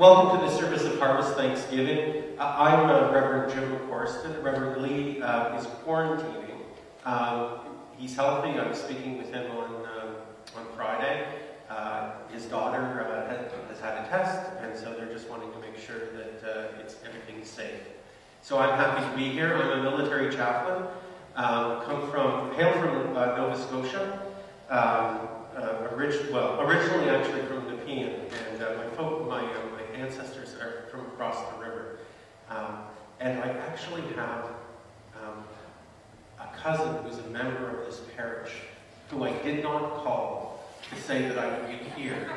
Welcome to the service of Harvest Thanksgiving. Uh, I'm uh, Reverend Jim Corston. Reverend Lee uh, is quarantining. Um, he's healthy. I'm speaking with him on, uh, on Friday. Uh, his daughter uh, has had a test, and so they're just wanting to make sure that it's everything's safe. So I'm happy to be here. I'm a military chaplain. Um, come from, hail from Nova Scotia. Um, orig well, originally actually from Nepean, and my, folk, my ancestors are from across the river. Um, and I actually have um, a cousin who's a member of this parish who I did not call to say that I would be here.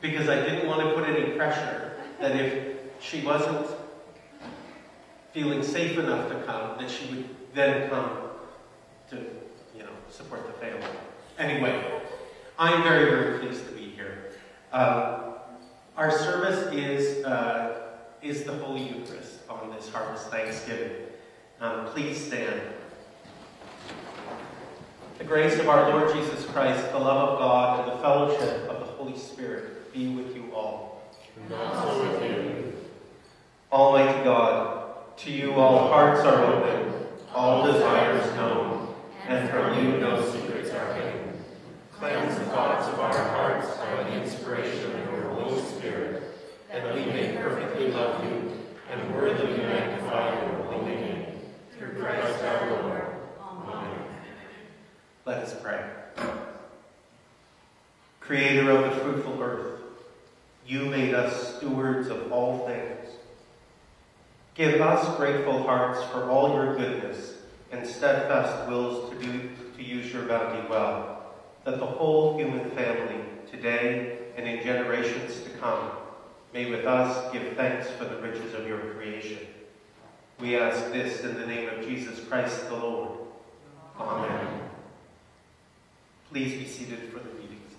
because I didn't want to put any pressure that if she wasn't feeling safe enough to come, that she would then come to, you know, support the family. Anyway, I'm very, very pleased to be here. Um, our service is, uh, is the Holy Eucharist on this Harvest Thanksgiving. Um, please stand. The grace of our Lord Jesus Christ, the love of God, and the fellowship of the Holy Spirit be with you all. With you. Almighty God, to you all hearts are open, all desires known, and from you no secrets are hidden. Cleanse the thoughts of our hearts by the inspiration of that we may perfectly love you and worthily magnify your holy name. Through Christ our Lord. Amen. Let us pray. Creator of the fruitful earth, you made us stewards of all things. Give us grateful hearts for all your goodness and steadfast wills to do to use your bounty well, that the whole human family, today and in generations to come, may with us give thanks for the riches of your creation. We ask this in the name of Jesus Christ the Lord. Amen. Please be seated for the readings.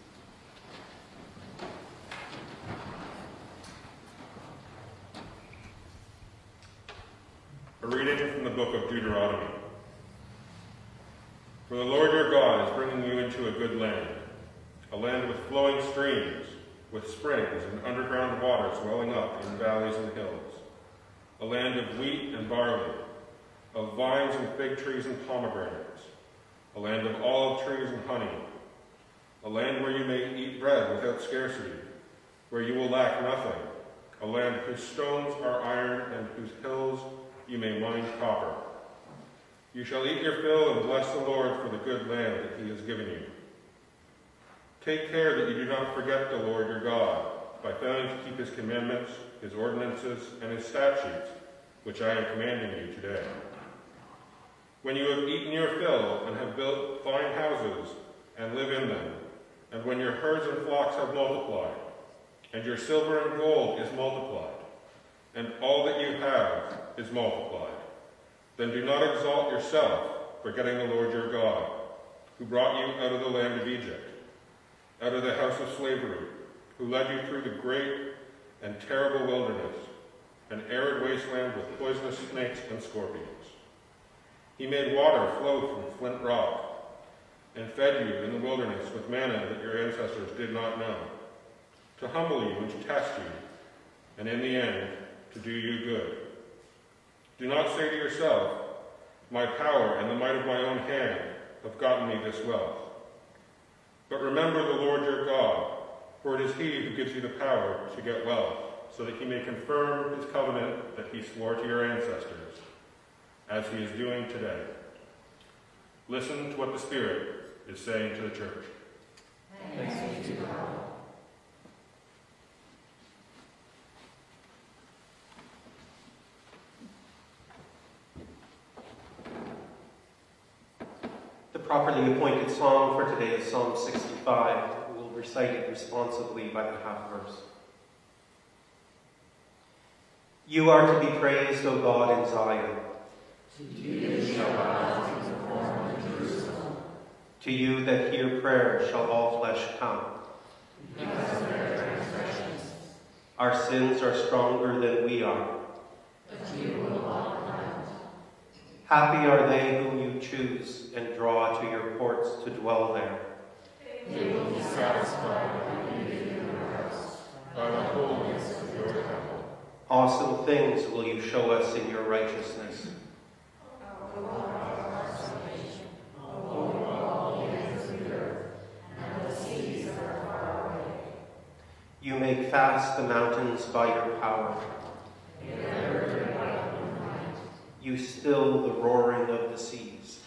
A reading from the book of Deuteronomy. For the Lord your God is bringing you into a good land a land with flowing streams, with springs and underground waters welling up in valleys and hills, a land of wheat and barley, of vines and fig trees and pomegranates, a land of olive trees and honey, a land where you may eat bread without scarcity, where you will lack nothing, a land whose stones are iron and whose hills you may mine copper. You shall eat your fill and bless the Lord for the good land that he has given you. Take care that you do not forget the Lord your God by failing to keep his commandments, his ordinances, and his statutes, which I am commanding you today. When you have eaten your fill and have built fine houses and live in them, and when your herds and flocks have multiplied, and your silver and gold is multiplied, and all that you have is multiplied, then do not exalt yourself, forgetting the Lord your God, who brought you out of the land of Egypt out of the house of slavery, who led you through the great and terrible wilderness, an arid wasteland with poisonous snakes and scorpions. He made water flow from flint rock, and fed you in the wilderness with manna that your ancestors did not know, to humble you and to test you, and in the end, to do you good. Do not say to yourself, My power and the might of my own hand have gotten me this wealth. But remember the Lord your God, for it is he who gives you the power to get wealth, so that he may confirm his covenant that he swore to your ancestors, as he is doing today. Listen to what the Spirit is saying to the church. Thanks be to God. Properly appointed psalm for today is Psalm 65. We'll recite it responsively by the half verse. You are to be praised, O God, in Zion. To you that hear prayer shall all flesh come. Our sins are stronger than we are. But Happy are they whom you choose and draw to your courts to dwell there. They will be satisfied you in your house. by the holiness of your temple. Awesome things will you show us in your righteousness. You make fast the mountains by your power. You still the roaring of the seas.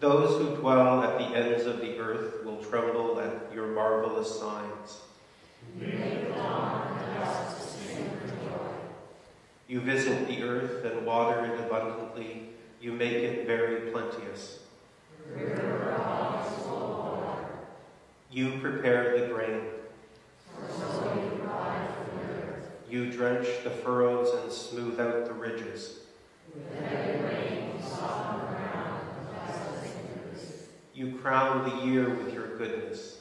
Those who dwell at the ends of the earth will tremble at your marvelous signs. You visit the earth and water it abundantly. You make it very plenteous. You prepare the grain. You drench the furrows and smooth out the ridges. You crown the year with your goodness.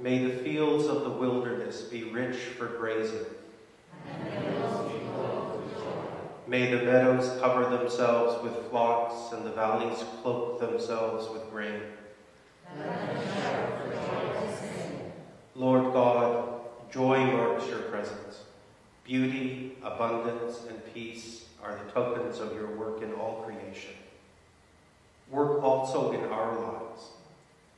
May the fields of the wilderness be rich for grazing. May the meadows cover themselves with flocks and the valleys cloak themselves with grain. Lord God, joy marks your presence. Beauty, abundance, and peace are the tokens of your work in all creation. Work also in our lives,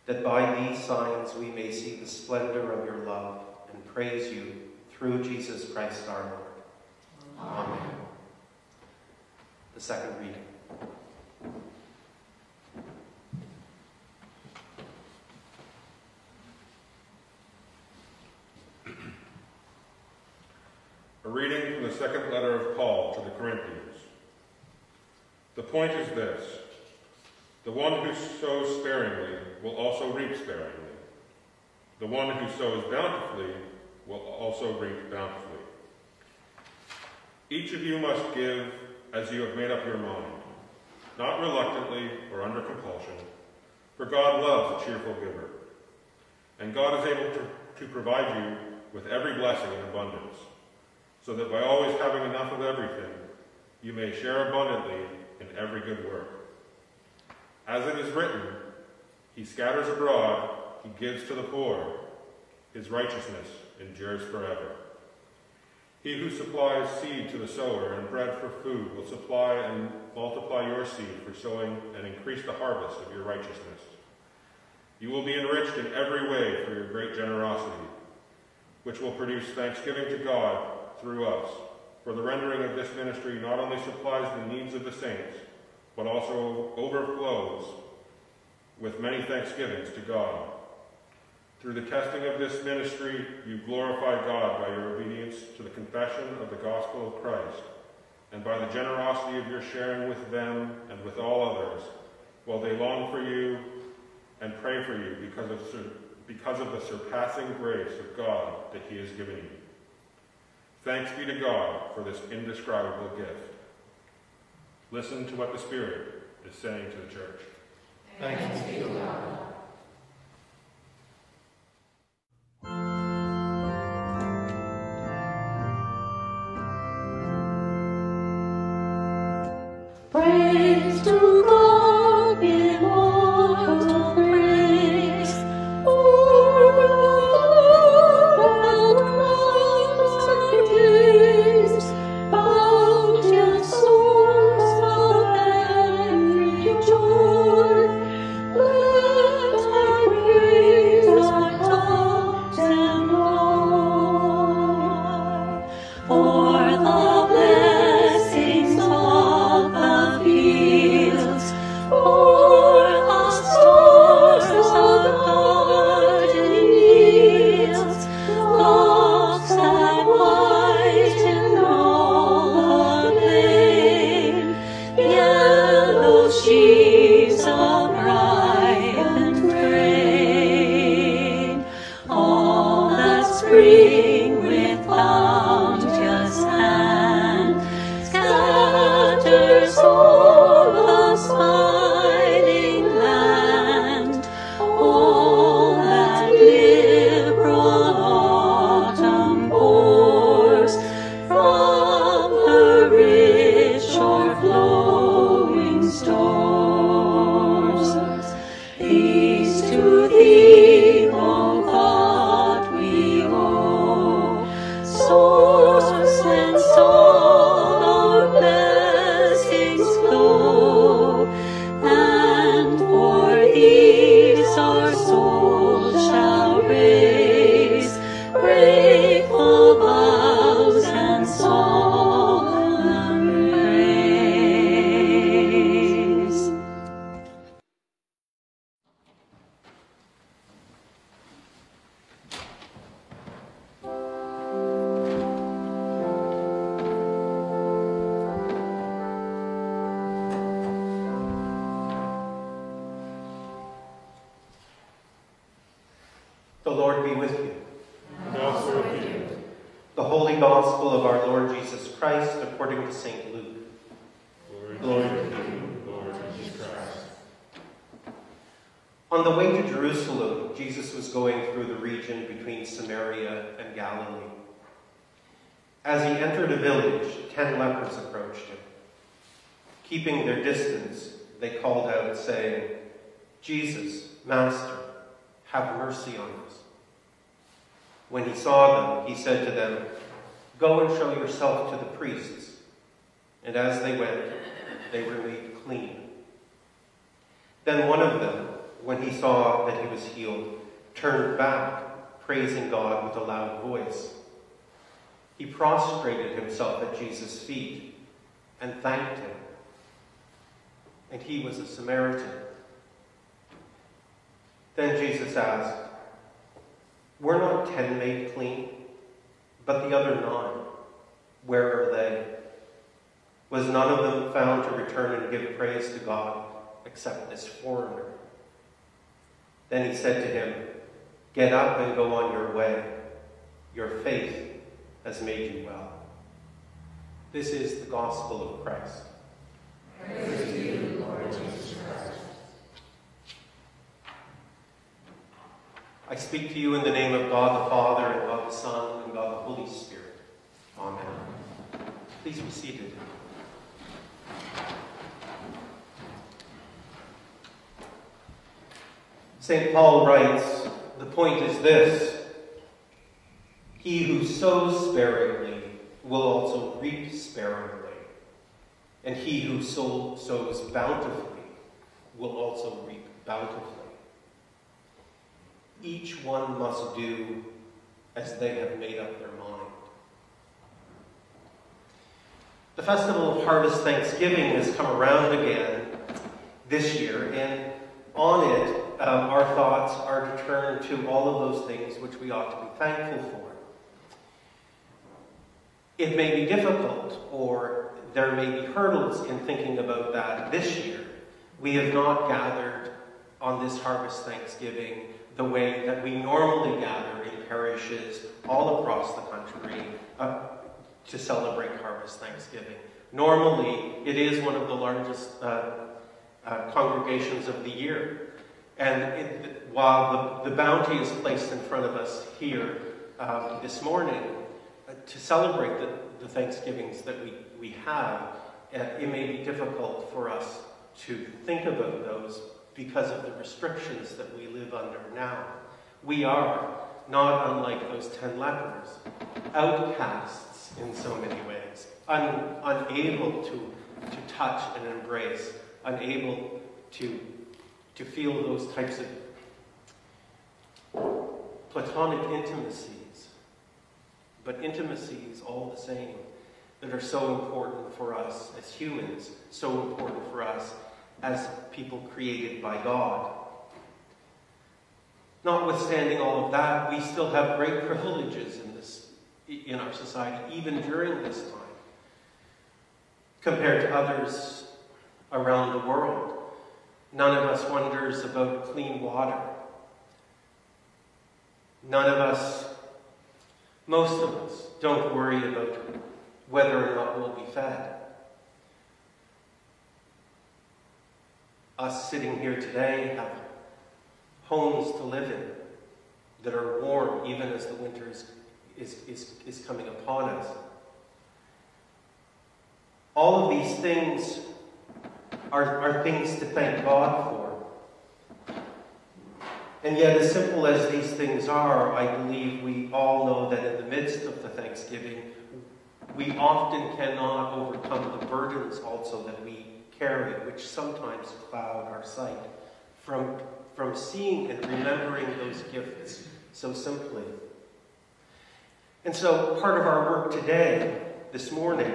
that by these signs we may see the splendor of your love and praise you through Jesus Christ our Lord. Amen. The second reading. Reading from the second letter of Paul to the Corinthians. The point is this the one who sows sparingly will also reap sparingly. The one who sows bountifully will also reap bountifully. Each of you must give as you have made up your mind, not reluctantly or under compulsion, for God loves a cheerful giver. And God is able to, to provide you with every blessing in abundance so that by always having enough of everything, you may share abundantly in every good work. As it is written, He scatters abroad, He gives to the poor, His righteousness endures forever. He who supplies seed to the sower and bread for food will supply and multiply your seed for sowing and increase the harvest of your righteousness. You will be enriched in every way for your great generosity, which will produce thanksgiving to God through us. For the rendering of this ministry not only supplies the needs of the saints, but also overflows with many thanksgivings to God. Through the testing of this ministry, you glorify God by your obedience to the confession of the gospel of Christ, and by the generosity of your sharing with them and with all others, while they long for you and pray for you because of, because of the surpassing grace of God that he has given you. Thanks be to God for this indescribable gift. Listen to what the Spirit is saying to the church. Thanks be to God. On the way to Jerusalem, Jesus was going through the region between Samaria and Galilee. As he entered a village, ten lepers approached him. Keeping their distance, they called out, saying, Jesus, Master, have mercy on us. When he saw them, he said to them, Go and show yourself to the priests. And as they went, they were made clean. Then one of them, when he saw that he was healed, turned back, praising God with a loud voice. He prostrated himself at Jesus' feet and thanked him. And he was a Samaritan. Then Jesus asked, Were not ten made clean? But the other nine, where are they? Was none of them found to return and give praise to God except this foreigner? Then he said to him, Get up and go on your way. Your faith has made you well. This is the gospel of Christ. Praise you, Lord Jesus Christ. I speak to you in the name of God the Father, and God the Son, and God the Holy Spirit. Amen. Please be seated. St. Paul writes, the point is this He who sows sparingly will also reap sparingly, and he who sow- sows bountifully will also reap bountifully. Each one must do as they have made up their mind. The Festival of Harvest Thanksgiving has come around again this year, and on it, um, our thoughts are to turn to all of those things which we ought to be thankful for. It may be difficult, or there may be hurdles in thinking about that this year. We have not gathered on this Harvest Thanksgiving the way that we normally gather in parishes all across the country uh, to celebrate Harvest Thanksgiving. Normally, it is one of the largest uh, uh, congregations of the year. And it, while the, the bounty is placed in front of us here um, this morning uh, to celebrate the, the Thanksgivings that we, we have, uh, it may be difficult for us to think about those because of the restrictions that we live under now. We are, not unlike those ten lepers, outcasts in so many ways, un, unable to, to touch and embrace, unable to, to feel those types of platonic intimacies, but intimacies all the same that are so important for us as humans, so important for us as people created by God. Notwithstanding all of that, we still have great privileges in this in our society, even during this time, compared to others around the world. None of us wonders about clean water. None of us, most of us, don't worry about whether or not we'll be fed. Us sitting here today have homes to live in that are warm even as the winter is, is, is, is coming upon us. All of these things are, are things to thank God for. And yet, as simple as these things are, I believe we all know that in the midst of the Thanksgiving, we often cannot overcome the burdens also that we carry, which sometimes cloud our sight from, from seeing and remembering those gifts so simply. And so, part of our work today, this morning,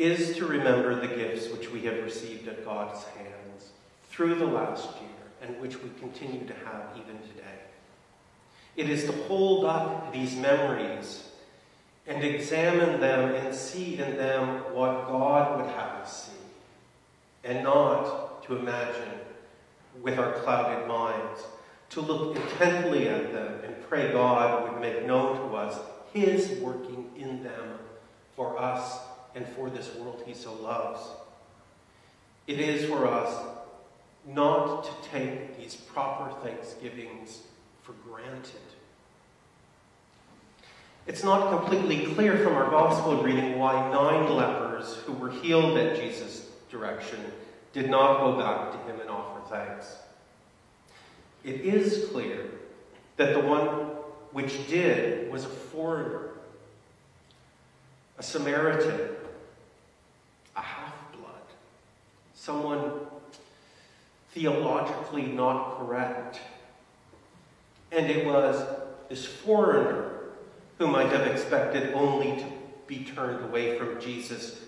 is to remember the gifts which we have received at God's hands through the last year and which we continue to have even today. It is to hold up these memories and examine them and see in them what God would have us see, and not to imagine with our clouded minds to look intently at them and pray God would make known to us His working in them for us and for this world He so loves. It is for us not to take these proper thanksgivings for granted. It's not completely clear from our gospel reading why nine lepers who were healed at Jesus' direction did not go back to him and offer thanks. It is clear that the one which did was a foreigner, a Samaritan, a half blood, someone theologically not correct. And it was this foreigner who might have expected only to be turned away from Jesus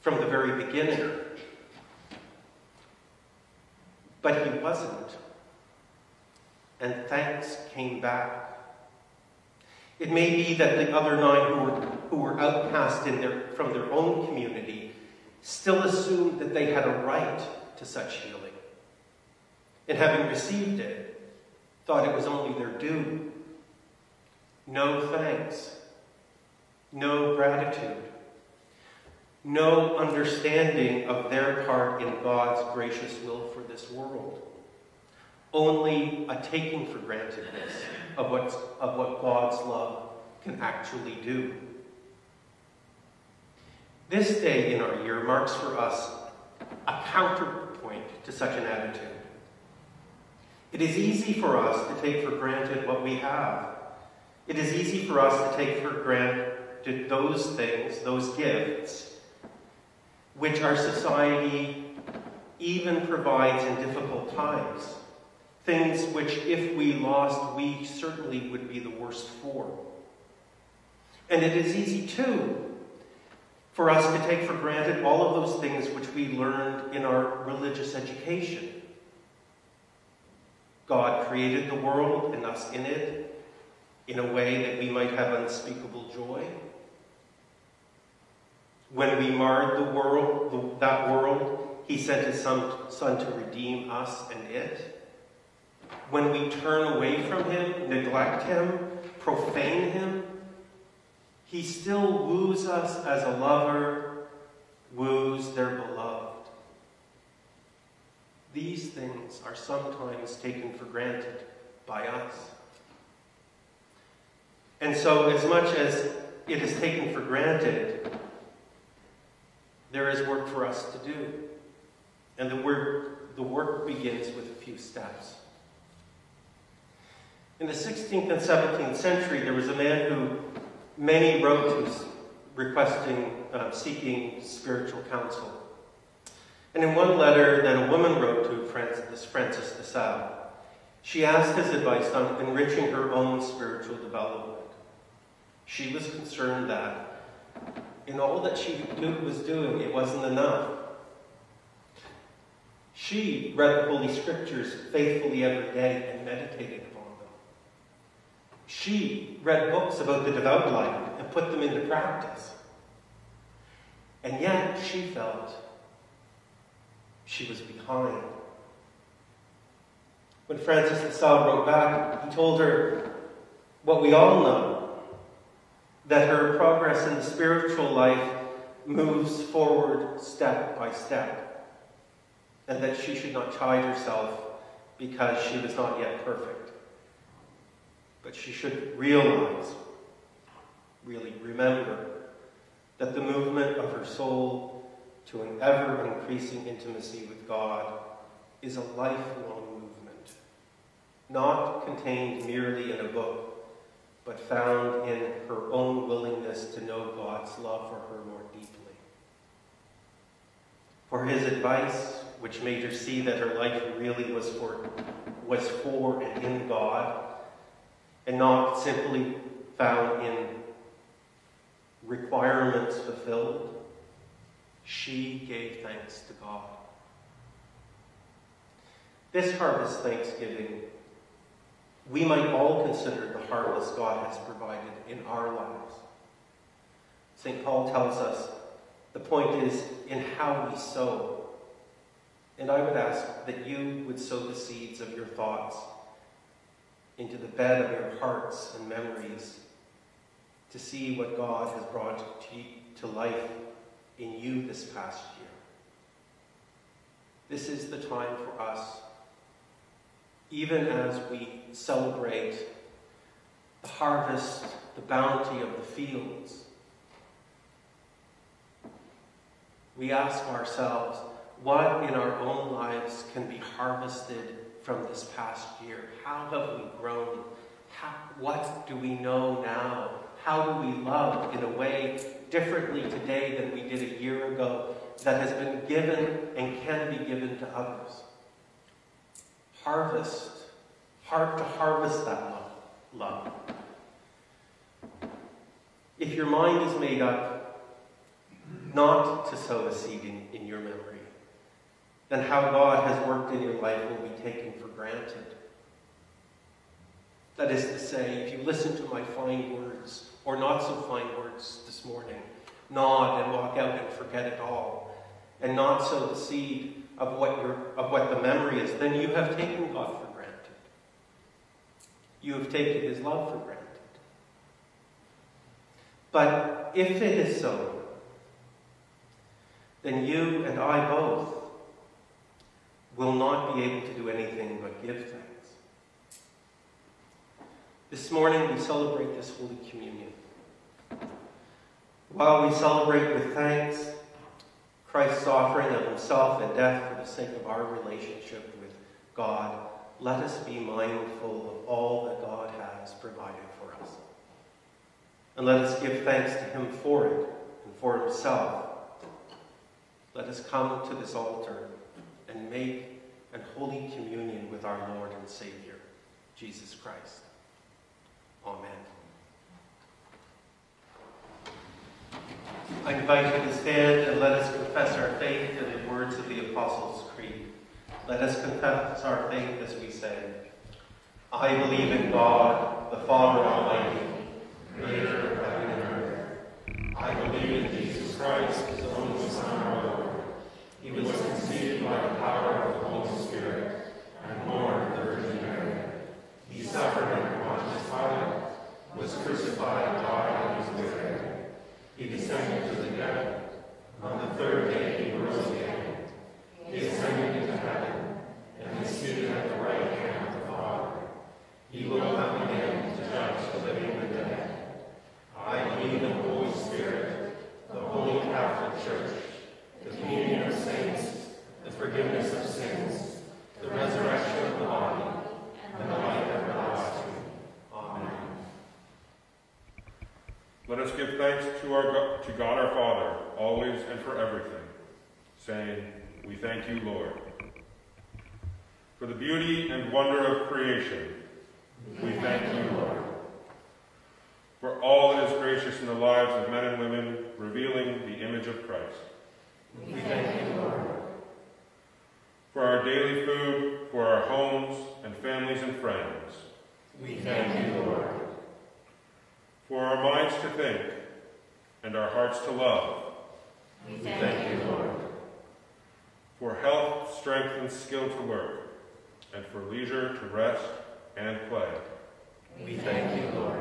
from the very beginning. But he wasn't. And thanks came back. It may be that the other nine who were, who were outcast their, from their own community still assumed that they had a right to such healing. And having received it, thought it was only their due. No thanks, no gratitude, no understanding of their part in God's gracious will for this world. Only a taking for grantedness of, what's, of what God's love can actually do. This day in our year marks for us a counterpoint to such an attitude. It is easy for us to take for granted what we have. It is easy for us to take for granted those things, those gifts, which our society even provides in difficult times. Things which, if we lost, we certainly would be the worst for. And it is easy, too, for us to take for granted all of those things which we learned in our religious education. God created the world and us in it in a way that we might have unspeakable joy. When we marred the world, that world, he sent his son, son to redeem us and it. When we turn away from him, neglect him, profane him, he still woos us as a lover woos their beloved. These things are sometimes taken for granted by us. And so, as much as it is taken for granted, there is work for us to do. And the work, the work begins with a few steps. In the 16th and 17th century, there was a man who many wrote to requesting, uh, seeking spiritual counsel. And in one letter that a woman wrote to Francis, Francis de Sales, she asked his advice on enriching her own spiritual development. She was concerned that in all that she was doing, it wasn't enough. She read the Holy Scriptures faithfully every day and meditated. She read books about the devout life and put them into practice. And yet she felt she was behind. When Francis de Sales wrote back, he told her what we all know that her progress in the spiritual life moves forward step by step, and that she should not chide herself because she was not yet perfect. But she should realize, really remember, that the movement of her soul to an ever increasing intimacy with God is a lifelong movement, not contained merely in a book, but found in her own willingness to know God's love for her more deeply. For his advice, which made her see that her life really was for, was for and in God, and not simply found in requirements fulfilled, she gave thanks to God. This harvest thanksgiving, we might all consider the harvest God has provided in our lives. St. Paul tells us the point is in how we sow. And I would ask that you would sow the seeds of your thoughts into the bed of your hearts and memories to see what God has brought to, life in you this past year. This is the time for us, even as we celebrate the harvest, the bounty of the fields. We ask ourselves, what in our own lives can be harvested from this past year? How have we grown? How, what do we know now? How do we love in a way differently today than we did a year ago that has been given and can be given to others? Harvest. Hard to harvest that love. love. If your mind is made up not to sow a seed in, in your memory, then how God has worked in your life will be taken for granted. That is to say, if you listen to my fine words, or not so fine words this morning, nod and walk out and forget it all, and not sow the seed of what, your, of what the memory is, then you have taken God for granted. You have taken his love for granted. But if it is so, then you and I both will not be able to do anything but give thanks. This morning we celebrate this Holy Communion. While we celebrate with thanks Christ's offering of himself and death for the sake of our relationship with God, let us be mindful of all that God has provided for us. And let us give thanks to him for it and for himself. Let us come to this altar and make an holy communion with our Lord and Savior, Jesus Christ. Amen. I invite you to stand and let us confess our faith in the words of the Apostles' Creed. Let us confess our faith as we say, I believe in God, the Father Almighty, creator of heaven and earth. I believe in Jesus Christ, his only Son, our Lord. He was conceived by the power of the Holy Spirit and born of the Virgin Mary. He suffered under Pontius Pilate, was crucified, died, and was buried. He descended to the dead. On the third day he rose again. He ascended into heaven and is seated at the right hand of the Father. He will come again to judge the living and the dead. I believe in the Holy Spirit, the Holy Catholic Church, the communion of saints, the forgiveness of sins, the resurrection of the body, and the life everlasting. Amen. Let us give thanks to, our, Go- to God our Father, always and for everything, saying, We thank you, Lord. For the beauty and wonder of creation, we thank you, Lord. For all that is gracious in the lives of men and women, revealing the image of Christ. We thank you, Lord. For our daily food, for our homes and families and friends. We thank you, Lord. For our minds to think and our hearts to love. We thank you, Lord. For health, strength, and skill to work. And for leisure to rest and play. We thank you, Lord.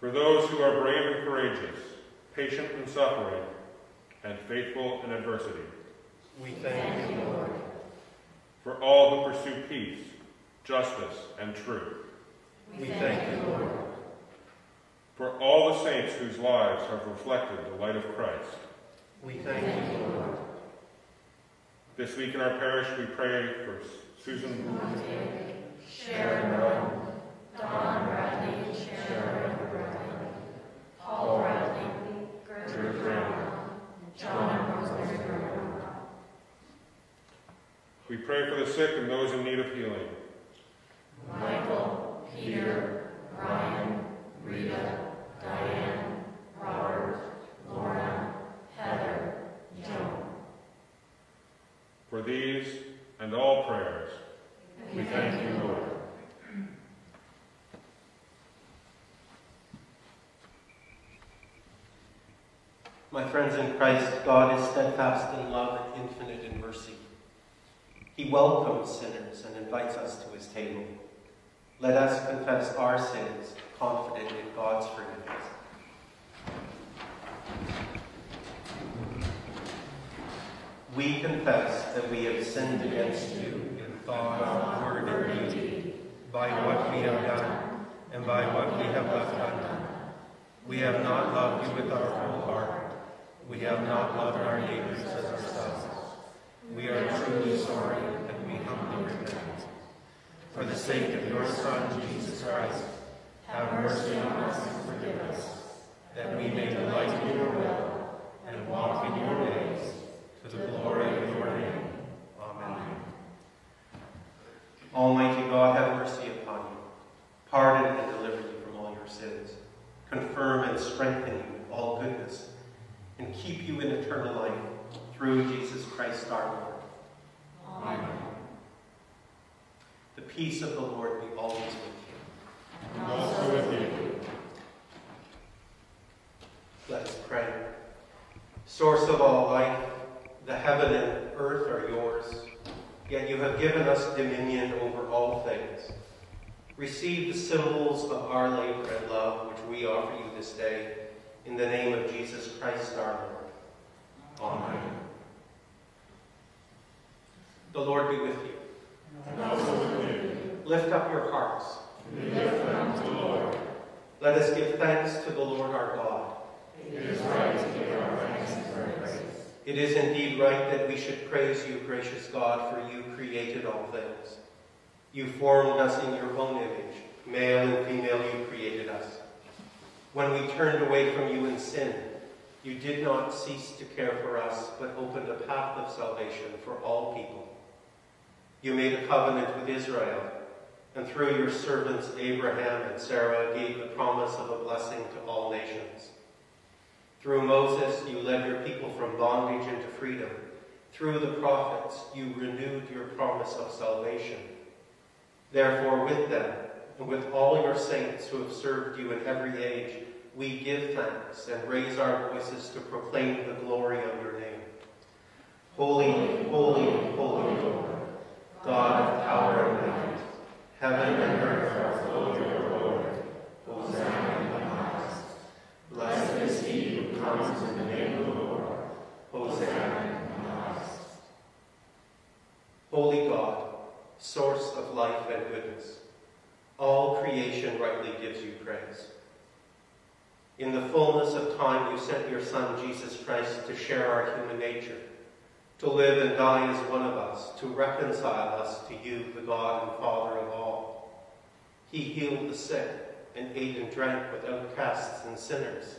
For those who are brave and courageous, patient in suffering, and faithful in adversity. We thank you, Lord. For all who pursue peace, justice, and truth. We thank you, Lord. For all the saints whose lives have reflected the light of Christ. We thank you, Lord. This week in our parish, we pray for Susan Sharon Rowan, Don Bradley, Sharon Bradley, Paul Bradley, Gertrude Brown, John and Rosemary Brown. We pray for the sick and those in need of healing. Michael, Peter, Ryan, Rita, Diane, Robert, Lorna, Heather, Joan. For these and all prayers, We thank you, Lord. My friends in Christ, God is steadfast in love and infinite in mercy. He welcomes sinners and invites us to his table. Let us confess our sins, confident in God's forgiveness. We confess that we have sinned against you in thought, word, and deed, by what we have done and by what we have left undone. We have not loved you with our whole heart. We have not loved our neighbors as ourselves. We are truly sorry and we humbly repent. For the sake of your Son, Jesus Christ, have mercy on us and forgive us, that we may delight in your will and walk in your ways, to the glory of your name. Amen. Almighty God, have mercy upon you, pardon and deliver you from all your sins, confirm and strengthen you in all goodness, and keep you in eternal life through Jesus Christ our Lord. Amen. The peace of the Lord be always with you. And also with you. Let us pray. Source of all life, the heaven and earth are yours, yet you have given us dominion over all things. Receive the symbols of our labor and love which we offer you this day, in the name of Jesus Christ our Lord. Amen. The Lord be with you. And also with you. Lift up your hearts. We lift them to the Lord. Let us give thanks to the Lord our God. It is right to give our thanks and praise. It is indeed right that we should praise you, gracious God, for you created all things. You formed us in your own image. Male and female you created us. When we turned away from you in sin, you did not cease to care for us, but opened a path of salvation for all people. You made a covenant with Israel, and through your servants Abraham and Sarah gave the promise of a blessing to all nations. Through Moses, you led your people from bondage into freedom. Through the prophets, you renewed your promise of salvation. Therefore, with them, and with all your saints who have served you in every age, we give thanks and raise our voices to proclaim the glory of your name. Holy, holy, holy Lord, God of power and might, heaven and earth are full of your glory. Hosanna in the highest. Blessed is he who comes in the name of the Lord. Hosanna in the highest. Holy God, source of life and goodness, all creation rightly gives you praise. In the fullness of time, you sent your Son, Jesus Christ, to share our human nature, to live and die as one of us, to reconcile us to you, the God and Father of all. He healed the sick and ate and drank with outcasts and sinners.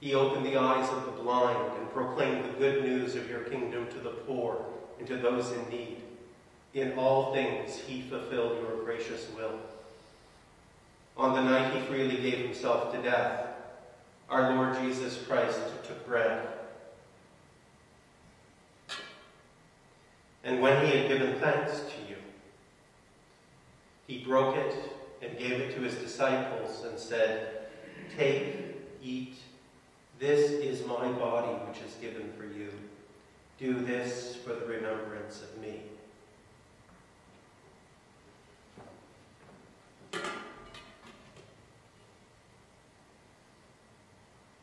He opened the eyes of the blind and proclaimed the good news of your kingdom to the poor and to those in need. In all things, he fulfilled your gracious will. On the night he freely gave himself to death, our Lord Jesus Christ took bread. And when he had given thanks to you, he broke it and gave it to his disciples and said, Take, eat, this is my body which is given for you. Do this for the remembrance of me.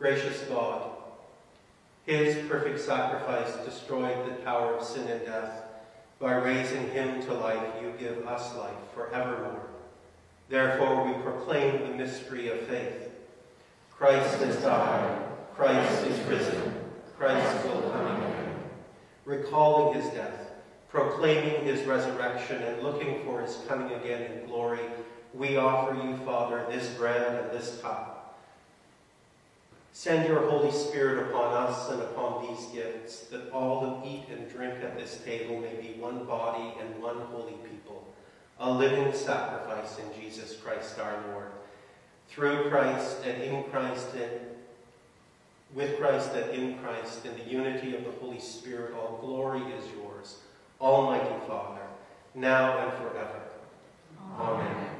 Gracious God, his perfect sacrifice destroyed the power of sin and death. By raising him to life, you give us life forevermore. Therefore, we proclaim the mystery of faith. Christ has died. Christ is risen. Christ will come again. Recalling his death, proclaiming his resurrection, and looking for his coming again in glory, we offer you, Father, this bread and this cup Send your Holy Spirit upon us and upon these gifts, that all who eat and drink at this table may be one body and one holy people, a living sacrifice in Jesus Christ our Lord. Through Christ and in Christ and with Christ and in Christ, in the unity of the Holy Spirit, all glory is yours, Almighty Father, now and forever. Amen.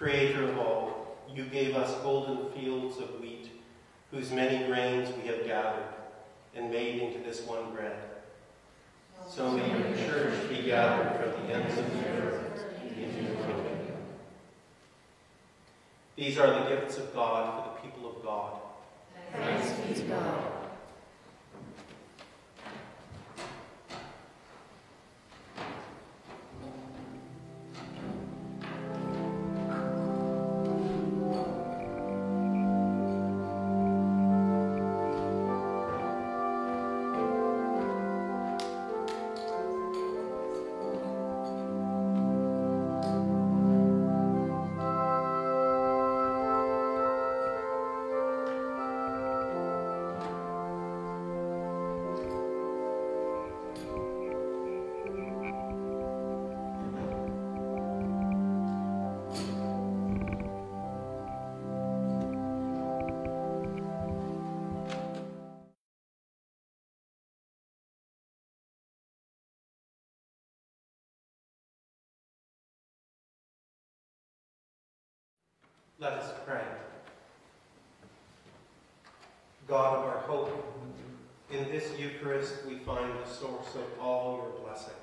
Creator of all, you gave us golden fields of wheat, whose many grains we have gathered and made into this one bread. So may your church be gathered from the ends of the earth into your kingdom. These are the gifts of God for the people of God. Thanks be to God. God of our hope, in this Eucharist we find the source of all your blessings.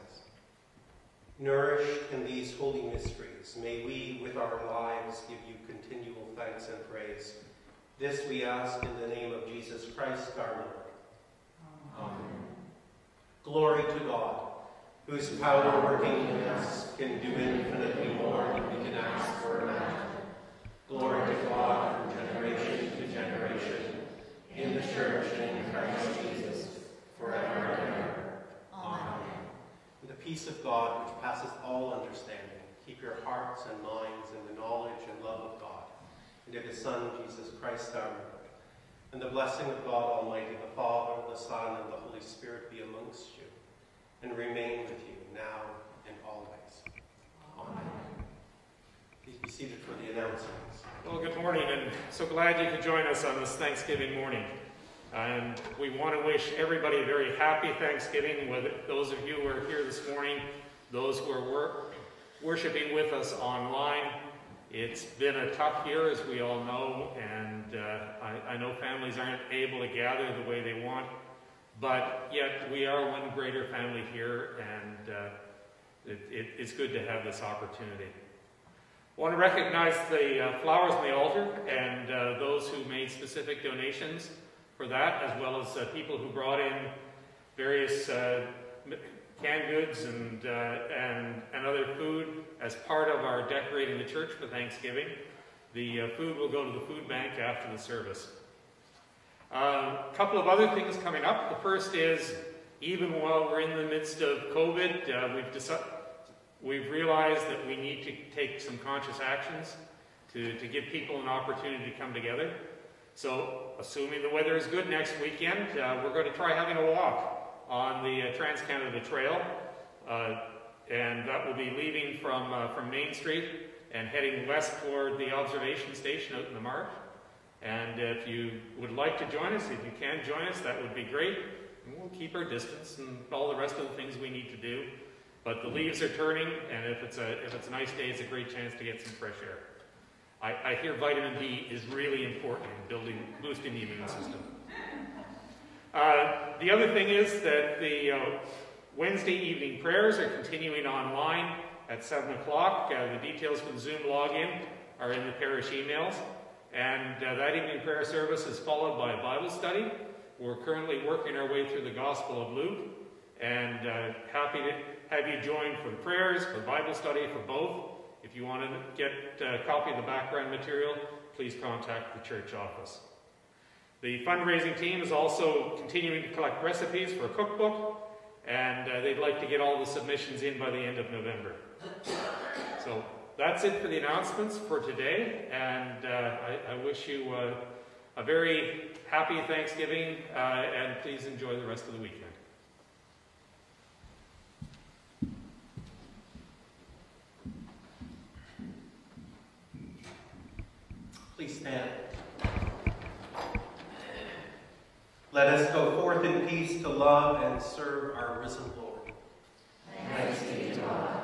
Nourished in these holy mysteries, may we with our lives give you continual thanks and praise. This we ask in the name of Jesus Christ our Lord. Amen. Glory to God, whose power working in us can do infinitely more than we can ask or imagine. Glory to God from generation to generation, in the church and in Christ Jesus, forever and ever. Amen. And the peace of God, which passes all understanding, keep your hearts and minds in the knowledge and love of God, and of His Son, Jesus Christ our Lord. And the blessing of God Almighty, the Father, the Son, and the Holy Spirit be amongst you, and remain with you now and always. Amen. Be seated for the announcements. Well, good morning, and so glad you could join us on this Thanksgiving morning. And we want to wish everybody a very happy Thanksgiving, whether those of you who are here this morning, those who are wor- worshiping with us online. It's been a tough year, as we all know, and uh, I, I know families aren't able to gather the way they want, but yet we are one greater family here, and uh, it, it, it's good to have this opportunity. I want to recognize the uh, flowers on the altar and uh, those who made specific donations for that, as well as uh, people who brought in various uh, canned goods and, uh, and, and other food as part of our decorating the church for Thanksgiving. The uh, food will go to the food bank after the service. A couple of other things coming up. The first is, even while we're in the midst of COVID, we've decided We've realized that we need to take some conscious actions to, to give people an opportunity to come together. So, assuming the weather is good next weekend, uh, we're going to try having a walk on the uh, Trans Canada Trail. Uh, and that will be leaving from, uh, from Main Street and heading west toward the observation station out in the marsh. And if you would like to join us, if you can join us, that would be great. And we'll keep our distance and all the rest of the things we need to do. But the leaves are turning, and if it's a if it's a nice day, it's a great chance to get some fresh air. I, I hear vitamin D is really important in building, boosting the immune system. Uh, the other thing is that the uh, Wednesday evening prayers are continuing online at 7 o'clock. Uh, the details the Zoom login are in the parish emails. And uh, that evening prayer service is followed by a Bible study. We're currently working our way through the Gospel of Luke and uh, happy to have you join for prayers, for Bible study, for both. If you want to get a copy of the background material, please contact the church office. The fundraising team is also continuing to collect recipes for a cookbook, and uh, they'd like to get all the submissions in by the end of November. So that's it for the announcements for today, and uh, I, I, wish you uh, a very happy Thanksgiving, uh, and please enjoy the rest of the weekend. Please stand. Let us go forth in peace to love and serve our risen Lord. Thanks be to God.